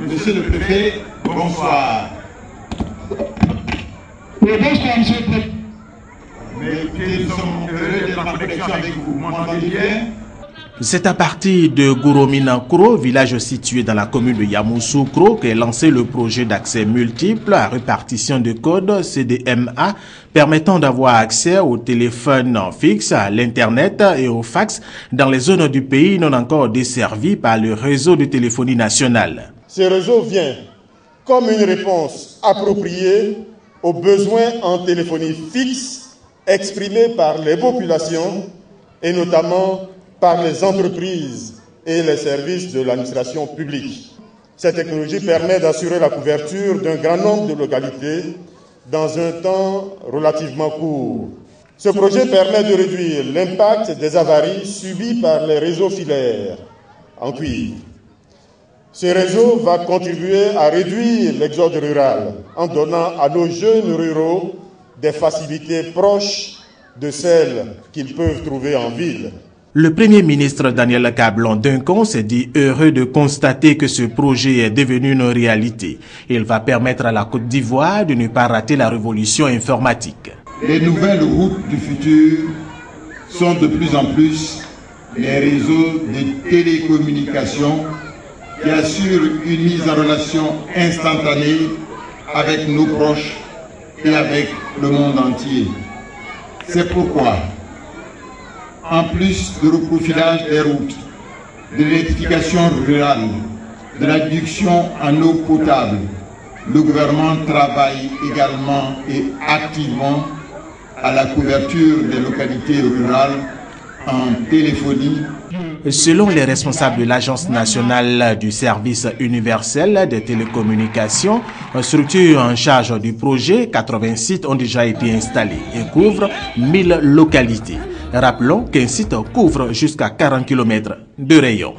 Monsieur le préfet, bonsoir. Oui, bonsoir, monsieur le préfet. Mais nous sommes heureux d'être en connexion avec vous? Vous m'entendez bien C'est à partir de Gourominankuro, village situé dans la commune de Yamoussoukro, qu'est lancé le projet d'accès multiple à répartition de codes CDMA permettant d'avoir accès au téléphone fixe, à l'Internet et au fax dans les zones du pays non encore desservies par le réseau de téléphonie nationale. Ce réseau vient comme une réponse appropriée aux besoins en téléphonie fixe exprimés par les populations et notamment par les entreprises et les services de l'administration publique. Cette technologie permet d'assurer la couverture d'un grand nombre de localités dans un temps relativement court. Ce projet permet de réduire l'impact des avaries subies par les réseaux filaires en cuivre. Ce réseau va contribuer à réduire l'exode rural en donnant à nos jeunes ruraux des facilités proches de celles qu'ils peuvent trouver en ville. Le Premier ministre Daniel Cablon Duncan s'est dit heureux de constater que ce projet est devenu une réalité. Il va permettre à la Côte d'Ivoire de ne pas rater la révolution informatique. Les nouvelles routes du futur sont de plus en plus les réseaux de télécommunications qui assurent une mise en relation instantanée avec nos proches et avec le monde entier. C'est pourquoi en plus du reprofilage des routes, de l'électrification rurale, de l'adduction en eau potable, le gouvernement travaille également et activement à la couverture des localités rurales en téléphonie. Selon les responsables de l'Agence nationale du service universel des télécommunications, structure en charge du projet, 80 sites ont déjà été installés et couvrent 1000 localités. Rappelons qu'un site couvre jusqu'à 40 km de rayon.